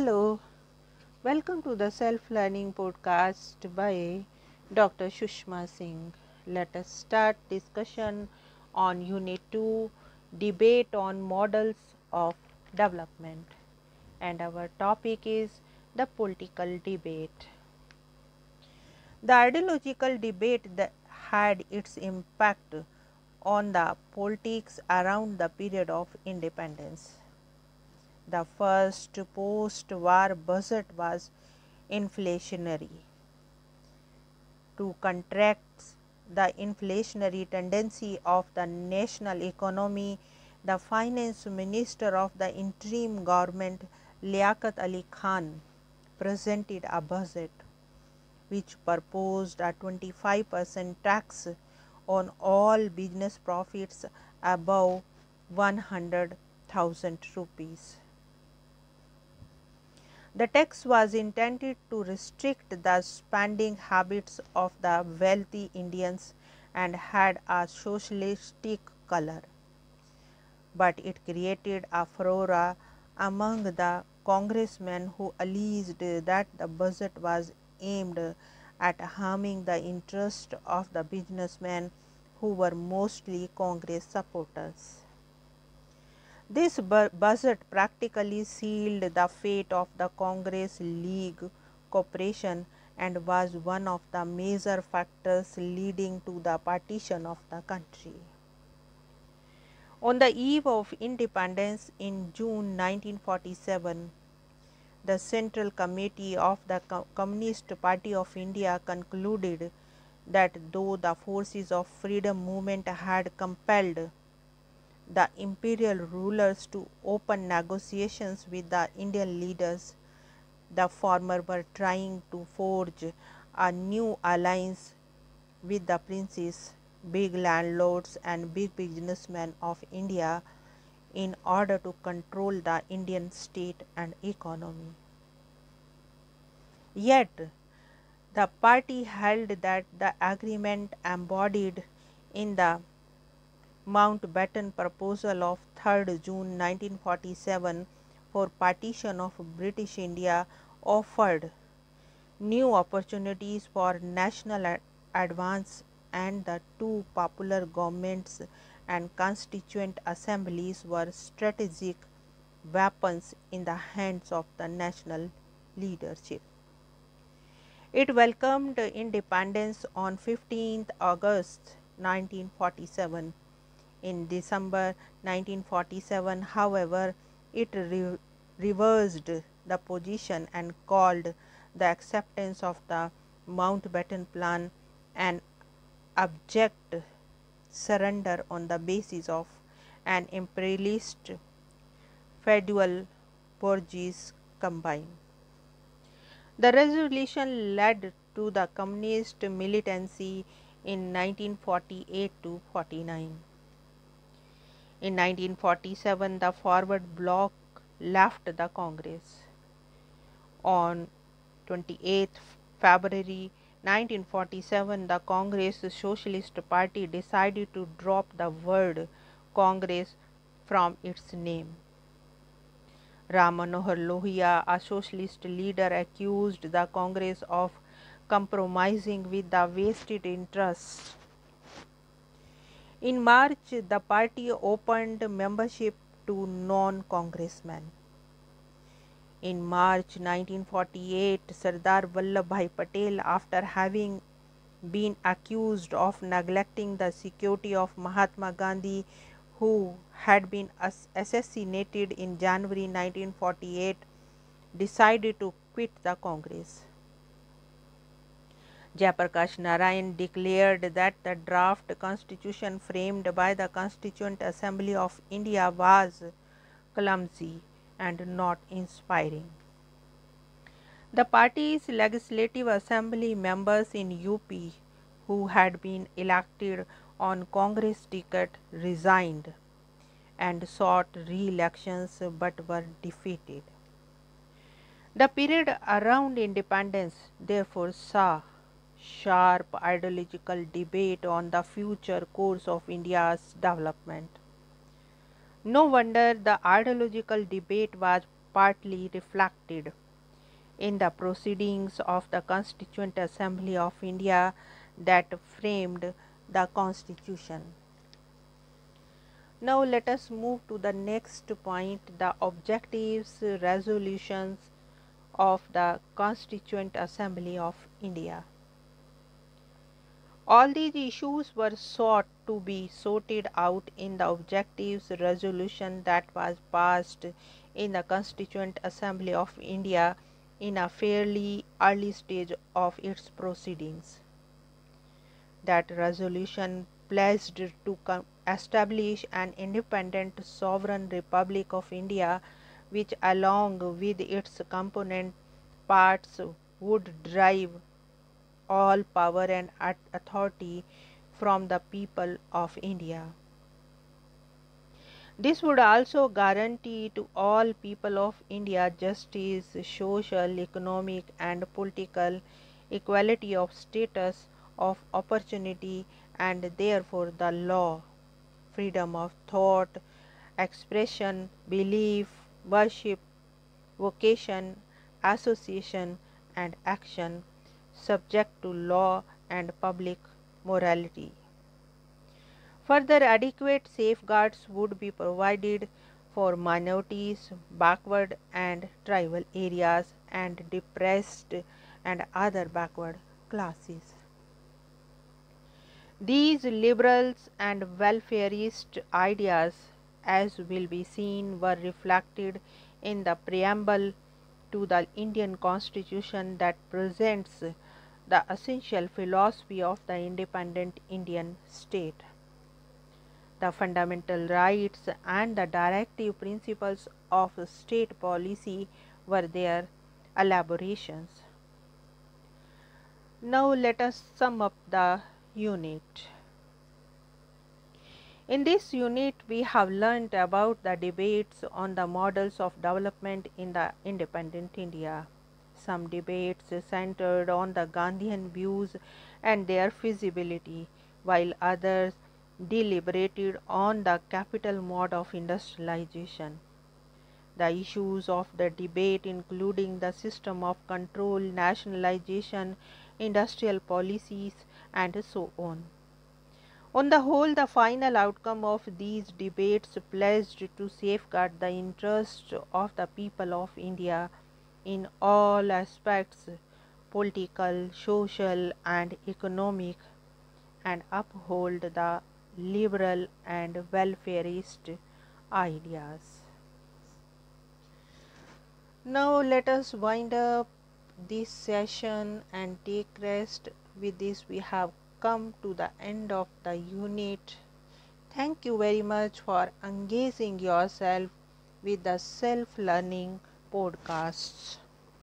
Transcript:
Hello, welcome to the self learning podcast by Dr. Sushma Singh. Let us start discussion on Unit 2 Debate on Models of Development, and our topic is the political debate. The ideological debate that had its impact on the politics around the period of independence. The first post war budget was inflationary. To contract the inflationary tendency of the national economy, the finance minister of the interim government Liaquat Ali Khan presented a budget which proposed a 25 percent tax on all business profits above 100,000 rupees. The tax was intended to restrict the spending habits of the wealthy Indians and had a socialistic color, but it created a furor among the congressmen who alleged that the budget was aimed at harming the interest of the businessmen who were mostly Congress supporters. This budget practically sealed the fate of the Congress League Corporation and was one of the major factors leading to the partition of the country. On the eve of independence in June 1947, the Central Committee of the Communist Party of India concluded that though the forces of freedom movement had compelled the imperial rulers to open negotiations with the Indian leaders. The former were trying to forge a new alliance with the princes, big landlords, and big businessmen of India in order to control the Indian state and economy. Yet, the party held that the agreement embodied in the Mountbatten proposal of 3rd June 1947 for partition of British India offered new opportunities for national advance and the two popular governments and constituent assemblies were strategic weapons in the hands of the national leadership. It welcomed independence on 15th August 1947 in December 1947, however, it re reversed the position and called the acceptance of the Mountbatten Plan an abject surrender on the basis of an imperialist feudal bourgeois combine. The resolution led to the communist militancy in 1948 to 49. In 1947, the forward bloc left the Congress. On 28 February 1947, the Congress Socialist Party decided to drop the word Congress from its name. Ram Lohia, a socialist leader, accused the Congress of compromising with the vested interests in March, the party opened membership to non congressmen. In March 1948, Sardar Vallabhbhai Patel, after having been accused of neglecting the security of Mahatma Gandhi, who had been assassinated in January 1948, decided to quit the Congress. Jayaprakash Narayan declared that the draft constitution framed by the Constituent Assembly of India was clumsy and not inspiring. The party's legislative assembly members in UP who had been elected on Congress ticket resigned and sought re-elections but were defeated. The period around independence therefore saw sharp ideological debate on the future course of India's development. No wonder the ideological debate was partly reflected in the proceedings of the Constituent Assembly of India that framed the Constitution. Now, let us move to the next point the objectives, resolutions of the Constituent Assembly of India. All these issues were sought to be sorted out in the objectives resolution that was passed in the Constituent Assembly of India in a fairly early stage of its proceedings. That resolution pledged to establish an independent sovereign republic of India which along with its component parts would derive all power and authority from the people of India. This would also guarantee to all people of India justice, social, economic, and political equality of status, of opportunity, and therefore the law, freedom of thought, expression, belief, worship, vocation, association, and action, subject to law and public morality. Further adequate safeguards would be provided for minorities, backward and tribal areas and depressed and other backward classes. These liberals and welfarist ideas as will be seen were reflected in the preamble to the Indian constitution that presents the essential philosophy of the independent Indian state the fundamental rights and the directive principles of state policy were their elaborations. Now, let us sum up the unit. In this unit, we have learnt about the debates on the models of development in the independent India. Some debates centered on the Gandhian views and their feasibility, while others deliberated on the capital mode of industrialization. The issues of the debate including the system of control, nationalization, industrial policies and so on. On the whole, the final outcome of these debates pledged to safeguard the interests of the people of India in all aspects political, social and economic and uphold the liberal and welfarist ideas. Now let us wind up this session and take rest. With this we have come to the end of the unit. Thank you very much for engaging yourself with the self learning podcasts.